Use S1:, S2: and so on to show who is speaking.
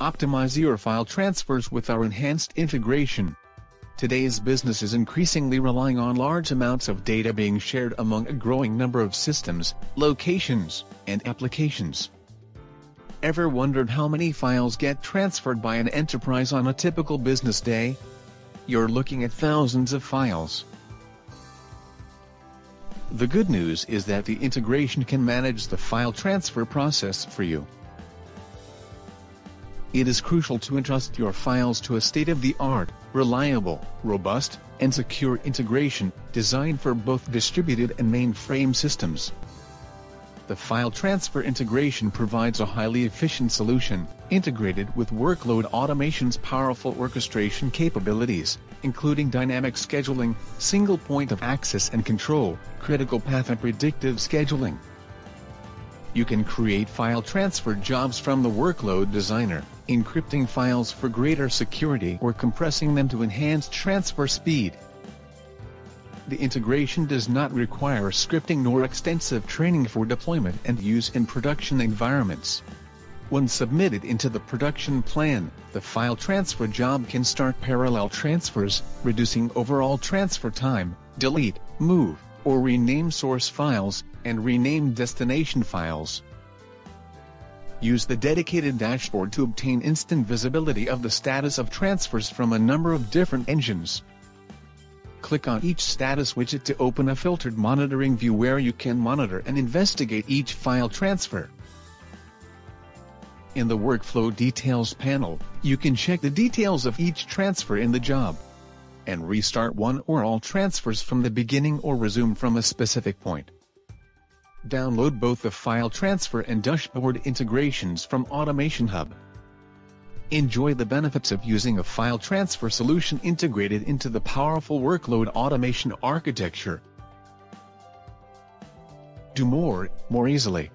S1: Optimize your file transfers with our enhanced integration. Today's business is increasingly relying on large amounts of data being shared among a growing number of systems, locations, and applications. Ever wondered how many files get transferred by an enterprise on a typical business day? You're looking at thousands of files. The good news is that the integration can manage the file transfer process for you. It is crucial to entrust your files to a state-of-the-art, reliable, robust, and secure integration, designed for both distributed and mainframe systems. The file transfer integration provides a highly efficient solution, integrated with Workload Automation's powerful orchestration capabilities, including dynamic scheduling, single point of access and control, critical path and predictive scheduling. You can create file transfer jobs from the Workload Designer, encrypting files for greater security or compressing them to enhance transfer speed. The integration does not require scripting nor extensive training for deployment and use in production environments. When submitted into the production plan, the file transfer job can start parallel transfers, reducing overall transfer time, delete, move, or rename source files, and rename destination files. Use the dedicated dashboard to obtain instant visibility of the status of transfers from a number of different engines. Click on each status widget to open a filtered monitoring view where you can monitor and investigate each file transfer. In the Workflow Details panel, you can check the details of each transfer in the job and restart one or all transfers from the beginning or resume from a specific point. Download both the file transfer and dashboard integrations from Automation Hub. Enjoy the benefits of using a file transfer solution integrated into the powerful workload automation architecture. Do more, more easily.